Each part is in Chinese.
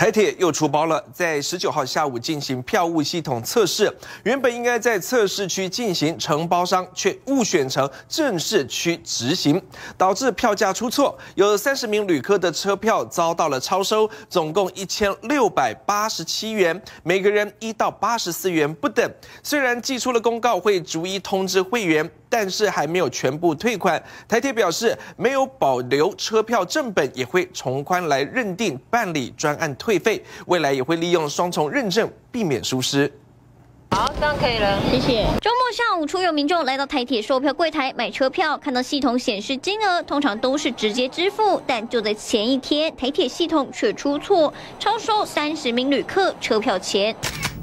台铁又出包了，在十九号下午进行票务系统测试，原本应该在测试区进行，承包商却误选成正式区执行，导致票价出错，有三十名旅客的车票遭到了超收，总共一千六百八十七元，每个人一到八十四元不等。虽然寄出了公告，会逐一通知会员。但是还没有全部退款。台铁表示，没有保留车票正本，也会从宽来认定办理专案退费。未来也会利用双重认证，避免疏失。好，这样可以了，谢谢。周末下午，出游民众来到台铁售票柜台买车票，看到系统显示金额，通常都是直接支付，但就在前一天，台铁系统却出错，超收三十名旅客车票钱。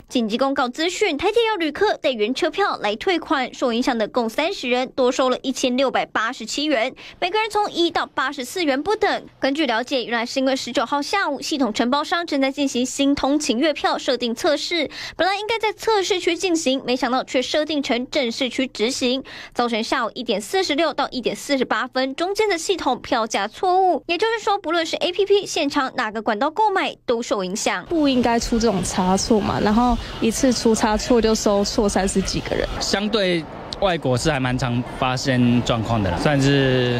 紧急公告资讯：台铁要旅客带原车票来退款，受影响的共三十人，多收了一千六百八十七元，每个人从一到八十四元不等。根据了解，原来是因为十九号下午系统承包商正在进行新通勤月票设定测试，本来应该在测试区进行，没想到却设定成正式区执行，造成下午一点四十六到一点四十八分中间的系统票价错误。也就是说，不论是 A P P 现场哪个管道购买都受影响，不应该出这种差错嘛？然后。一次出差错就收错三十几个人，相对外国是还蛮常发生状况的啦，算是。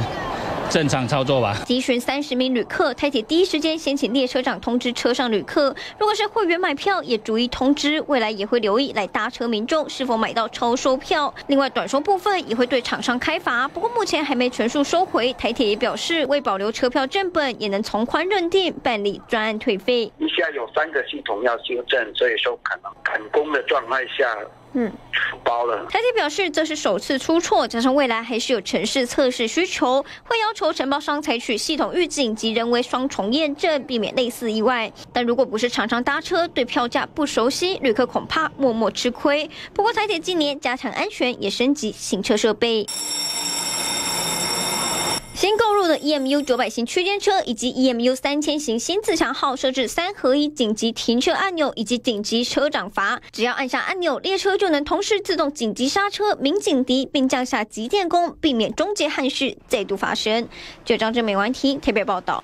正常操作吧。集询三十名旅客，台铁第一时间先请列车长通知车上旅客，如果是会员买票，也逐一通知。未来也会留意来搭车民众是否买到超收票。另外，短收部分也会对厂商开罚，不过目前还没全数收回。台铁也表示，为保留车票正本，也能从宽认定办理专案退费。一下有三个系统要修正，所以说可能赶工的状态下。嗯，包了。台铁表示，这是首次出错，加上未来还是有城市测试需求，会要求承包商采取系统预警及人为双重验证，避免类似意外。但如果不是常常搭车，对票价不熟悉，旅客恐怕默默吃亏。不过台铁近年加强安全，也升级行车设备。新购入的 EMU 九百型区间车以及 EMU 三千型新自强号设置三合一紧急停车按钮以及紧急车长阀，只要按下按钮，列车就能同时自动紧急刹车、鸣警笛，并降下急电弓，避免终结憾事再度发生。就张志美完题特别报道。